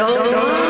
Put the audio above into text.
Don't.